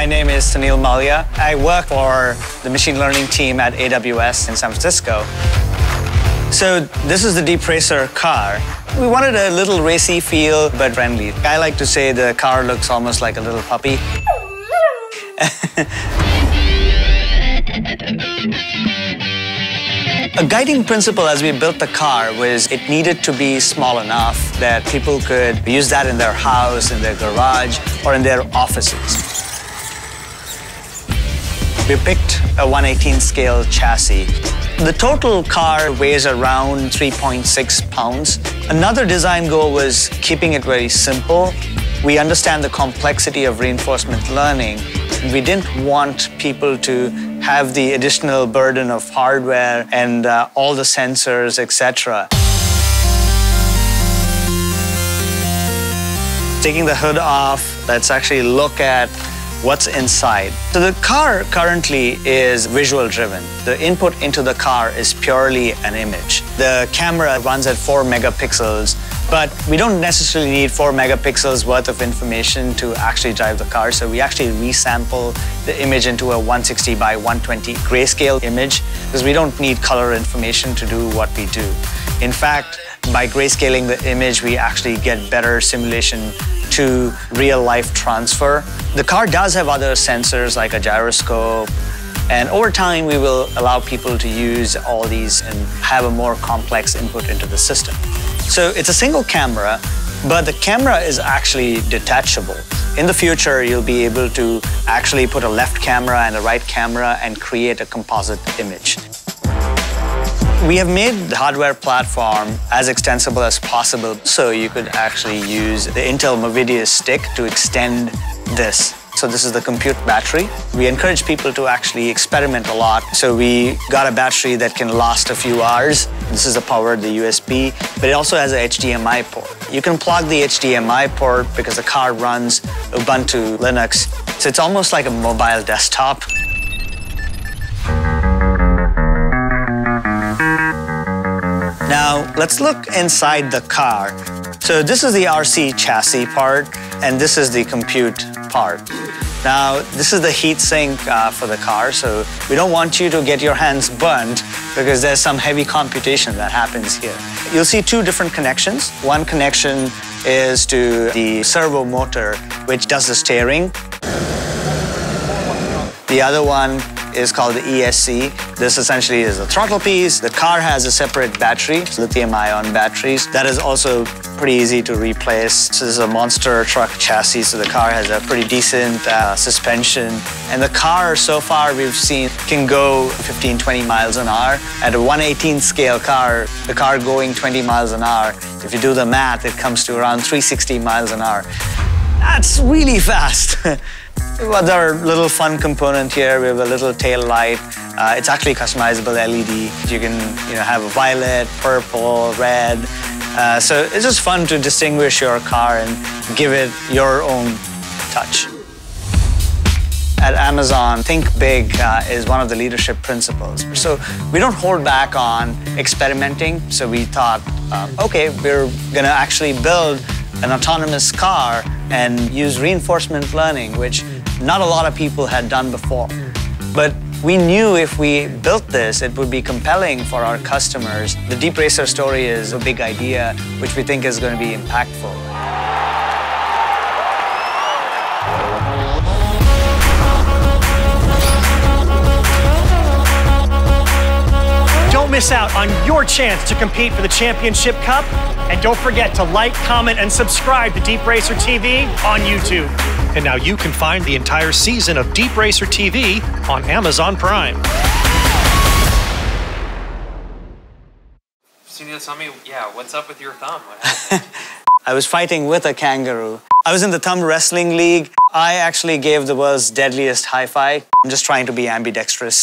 My name is Sunil Mallya. I work for the machine learning team at AWS in San Francisco. So this is the Deep Racer car. We wanted a little racy feel, but friendly. I like to say the car looks almost like a little puppy. A guiding principle as we built the car was it needed to be small enough that people could use that in their house, in their garage, or in their offices. We picked a 118 scale chassis. The total car weighs around 3.6 pounds. Another design goal was keeping it very simple. We understand the complexity of reinforcement learning. We didn't want people to have the additional burden of hardware and uh, all the sensors, etc. Taking the hood off, let's actually look at what's inside. So the car currently is visual driven. The input into the car is purely an image. The camera runs at four megapixels, but we don't necessarily need four megapixels worth of information to actually drive the car. So we actually resample the image into a 160 by 120 grayscale image because we don't need color information to do what we do. In fact, by grayscaling the image, we actually get better simulation to real life transfer. The car does have other sensors like a gyroscope, and over time, we will allow people to use all these and have a more complex input into the system. So it's a single camera, but the camera is actually detachable. In the future, you'll be able to actually put a left camera and a right camera and create a composite image. We have made the hardware platform as extensible as possible so you could actually use the Intel Movidius stick to extend this. So this is the compute battery. We encourage people to actually experiment a lot. So we got a battery that can last a few hours. This is a power, of the USB, but it also has a HDMI port. You can plug the HDMI port because the car runs Ubuntu Linux. So it's almost like a mobile desktop. Now, let's look inside the car. So this is the RC chassis part, and this is the compute part. Now, this is the heat sink uh, for the car, so we don't want you to get your hands burned because there's some heavy computation that happens here. You'll see two different connections. One connection is to the servo motor, which does the steering. The other one is called the ESC. This essentially is a throttle piece. The car has a separate battery, lithium-ion batteries. That is also pretty easy to replace. This is a monster truck chassis, so the car has a pretty decent uh, suspension. And the car, so far, we've seen can go 15, 20 miles an hour. At a 118 scale car, the car going 20 miles an hour, if you do the math, it comes to around 360 miles an hour. That's really fast. Other little fun component here, we have a little tail light. Uh, it's actually customizable LED. You can you know, have a violet, purple, red. Uh, so it's just fun to distinguish your car and give it your own touch. At Amazon, think big uh, is one of the leadership principles. So we don't hold back on experimenting. So we thought, um, okay, we're going to actually build an autonomous car and use reinforcement learning, which not a lot of people had done before. But we knew if we built this, it would be compelling for our customers. The Deep Racer story is a big idea, which we think is going to be impactful. Don't miss out on your chance to compete for the Championship Cup. And don't forget to like, comment, and subscribe to Deep Racer TV on YouTube. And now you can find the entire season of Deep Racer TV on Amazon Prime. Sunil, tell me, yeah, what's up with your thumb? I was fighting with a kangaroo. I was in the thumb wrestling league. I actually gave the world's deadliest high five. I'm just trying to be ambidextrous.